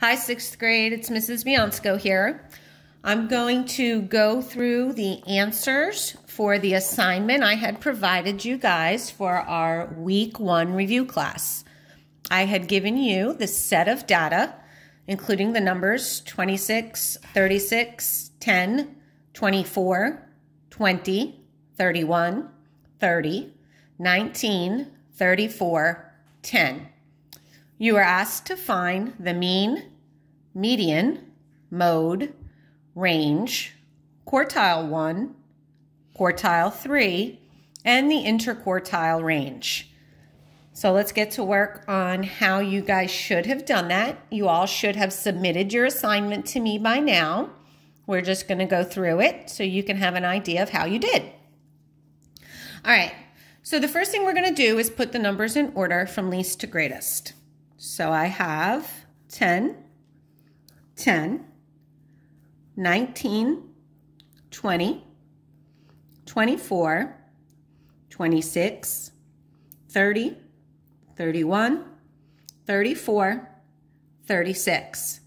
Hi, sixth grade. It's Mrs. Biansko here. I'm going to go through the answers for the assignment I had provided you guys for our week one review class. I had given you the set of data, including the numbers 26, 36, 10, 24, 20, 31, 30, 19, 34, 10. You are asked to find the mean, median, mode, range, quartile 1, quartile 3, and the interquartile range. So let's get to work on how you guys should have done that. You all should have submitted your assignment to me by now. We're just going to go through it so you can have an idea of how you did. All right, so the first thing we're going to do is put the numbers in order from least to greatest. So I have 10, 10, 19, 20, 24, 26, 30, 31, 34, 36.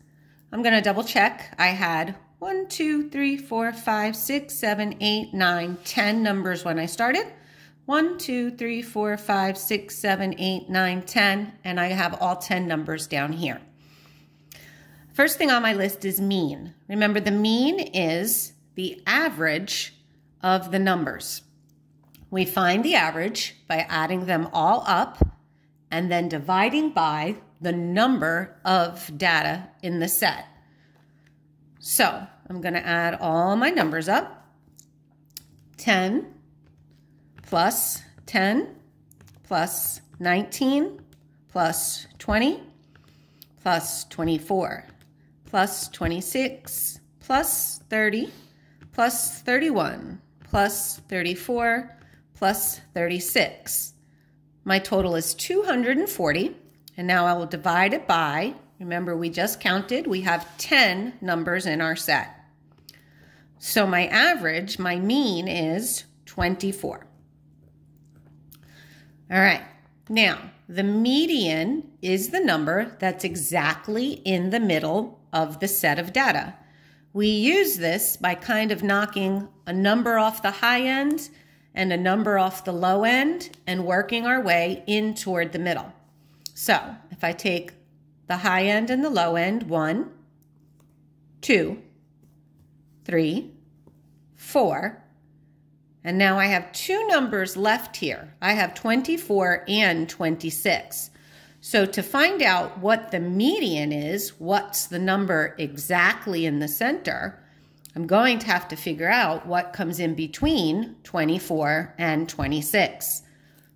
I'm going to double check. I had 1, 2, 3, 4, 5, 6, 7, 8, 9, 10 numbers when I started. 1, 2, 3, 4, 5, 6, 7, 8, 9, 10, and I have all 10 numbers down here. First thing on my list is mean. Remember, the mean is the average of the numbers. We find the average by adding them all up and then dividing by the number of data in the set. So I'm going to add all my numbers up. 10 plus 10 plus 19 plus 20 plus 24 plus 26 plus 30 plus 31 plus 34 plus 36. My total is 240 and now I will divide it by, remember we just counted, we have 10 numbers in our set. So my average, my mean is 24. All right, now the median is the number that's exactly in the middle of the set of data. We use this by kind of knocking a number off the high end and a number off the low end and working our way in toward the middle. So if I take the high end and the low end, one, two, three, four, and now I have two numbers left here. I have 24 and 26. So to find out what the median is, what's the number exactly in the center, I'm going to have to figure out what comes in between 24 and 26.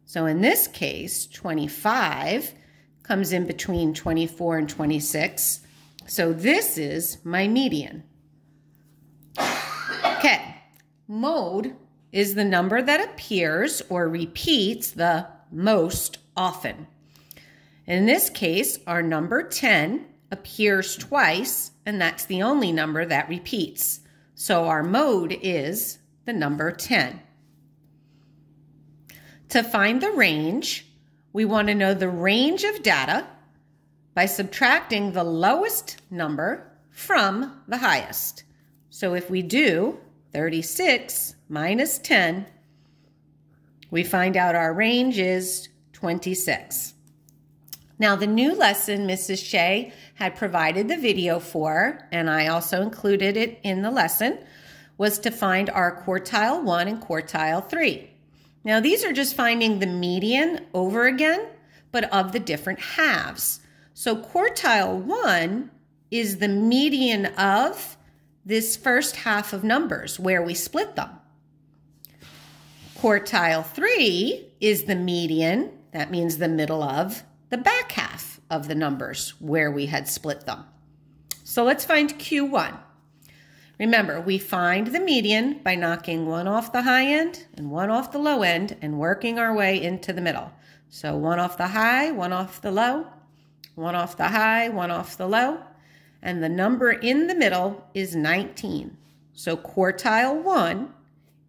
So in this case, 25 comes in between 24 and 26. So this is my median. Okay, mode is the number that appears or repeats the most often. In this case, our number 10 appears twice, and that's the only number that repeats. So our mode is the number 10. To find the range, we want to know the range of data by subtracting the lowest number from the highest. So if we do 36 minus 10, we find out our range is 26. Now, the new lesson Mrs. Shea had provided the video for, and I also included it in the lesson, was to find our quartile 1 and quartile 3. Now, these are just finding the median over again, but of the different halves. So quartile 1 is the median of this first half of numbers where we split them. Quartile 3 is the median, that means the middle of the back half of the numbers where we had split them. So let's find Q1. Remember, we find the median by knocking one off the high end and one off the low end and working our way into the middle. So one off the high, one off the low, one off the high, one off the low, and the number in the middle is 19. So quartile 1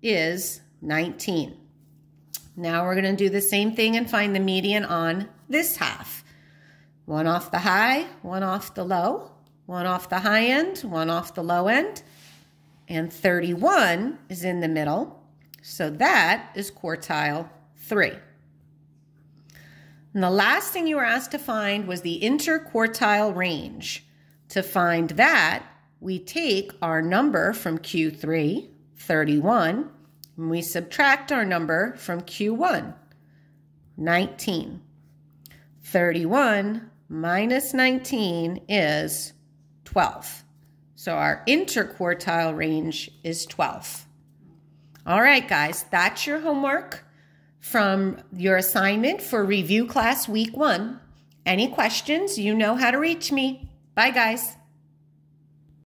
is 19. Now we're going to do the same thing and find the median on this half. One off the high, one off the low, one off the high end, one off the low end, and 31 is in the middle. So that is quartile three. And the last thing you were asked to find was the interquartile range. To find that, we take our number from Q3, 31, and we subtract our number from Q1, 19. 31 minus 19 is 12. So our interquartile range is 12. All right, guys, that's your homework from your assignment for review class week one. Any questions, you know how to reach me. Bye, guys.